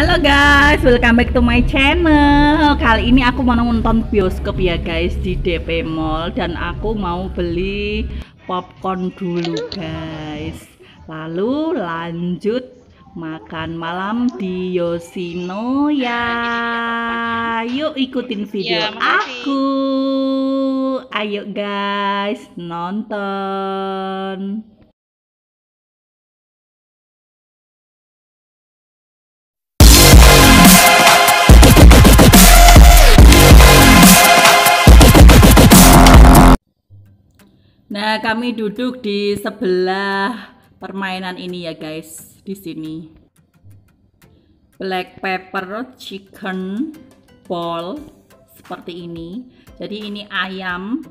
Halo guys, welcome back to my channel. Kali ini aku mau nonton bioskop ya guys di DP Mall. Dan aku mau beli popcorn dulu guys. Lalu lanjut makan malam di Yoshino ya. Yuk ikutin video Ya, aku. Ayo guys, nonton Nah, kami duduk di sebelah permainan ini ya guys, di sini. Black pepper chicken ball seperti ini. Jadi ini ayam,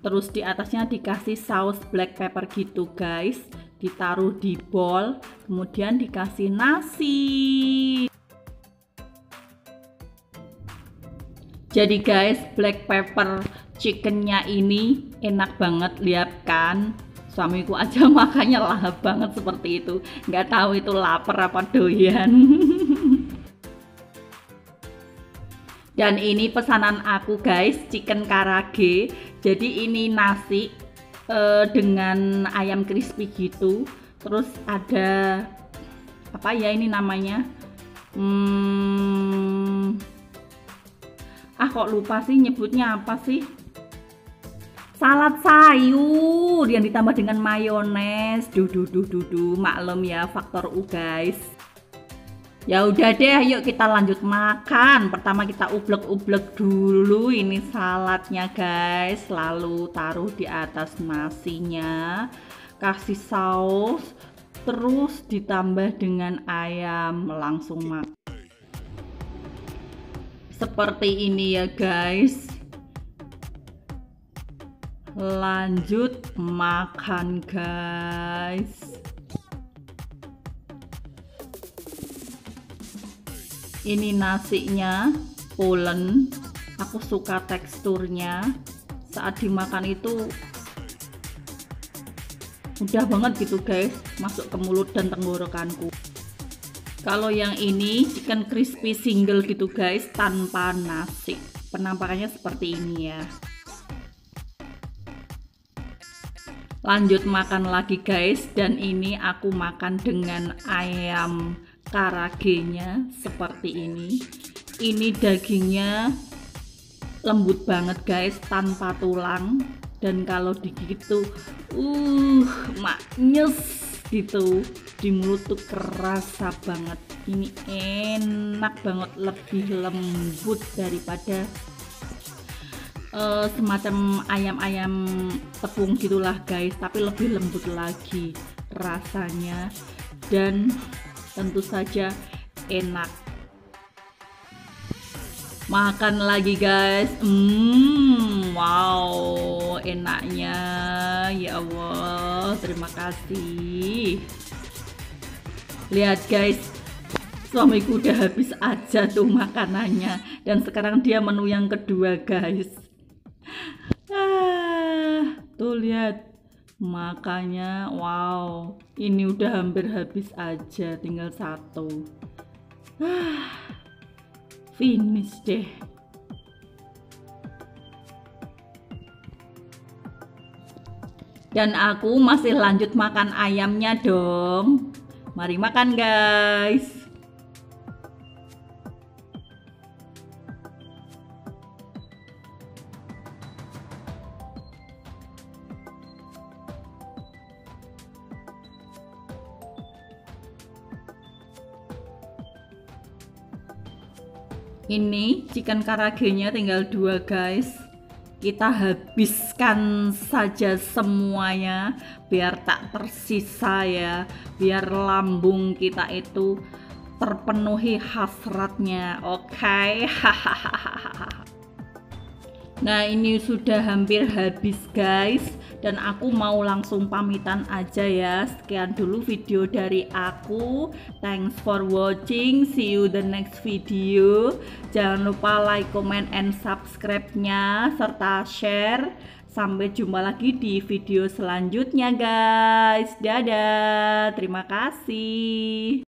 terus di atasnya dikasih saus black pepper gitu guys. Ditaruh di bowl, kemudian dikasih nasi. Jadi guys, black pepper chickennya ini enak banget lihat kan. Suamiku aja makannya lahap banget seperti itu. Nggak tahu itu lapar apa doyan. Dan ini pesanan aku guys, chicken karage. Jadi ini nasi eh, dengan ayam crispy gitu. Terus ada apa ya ini namanya? Hmm, ah kok lupa sih nyebutnya apa sih salad sayur yang ditambah dengan mayones. Duh duh duh duh duh. Maklum ya faktor U guys. Ya udah deh yuk kita lanjut makan. Pertama kita ublek-ublek dulu ini saladnya guys. Lalu taruh di atas nasinya. Kasih saus. Terus ditambah dengan ayam. Langsung makan seperti ini ya guys lanjut makan guys. Ini nasinya pulen. Aku suka teksturnya. Saat dimakan itu mudah banget gitu guys. Masuk ke mulut dan tenggorokanku. Kalau yang ini chicken crispy single gitu guys tanpa nasi. Penampakannya seperti ini ya lanjut makan lagi guys. Dan ini aku makan dengan ayam karagenya seperti ini. Ini dagingnya lembut banget guys tanpa tulang. Dan kalau digigit tuh uh maknyes gitu. Di mulut tuh kerasa banget. Ini enak banget lebih lembut daripada eh, semacam ayam-ayam tepung gitulah guys. Tapi lebih lembut lagi rasanya. Dan tentu saja enak. Makan lagi guys. Hmm wow. Enaknya. Ya Allah terima kasih. Lihat guys. Suamiku udah habis aja tuh makanannya. Dan sekarang dia menu yang kedua guys tuh lihat. Makanya wow ini udah hampir habis aja tinggal satu. Ah finish deh. Dan aku masih lanjut makan ayamnya dong. Mari makan guys ini chicken karagenya tinggal dua guys kita habiskan saja semuanya biar tak tersisa ya biar lambung kita itu terpenuhi hasratnya oke okay? Nah ini sudah hampir habis guys dan aku mau langsung pamitan aja ya. Sekian dulu video dari aku. Thanks for watching. See you the next video. Jangan lupa like comment and subscribe nya serta share. Sampai jumpa lagi di video selanjutnya guys. Dadah. Terima kasih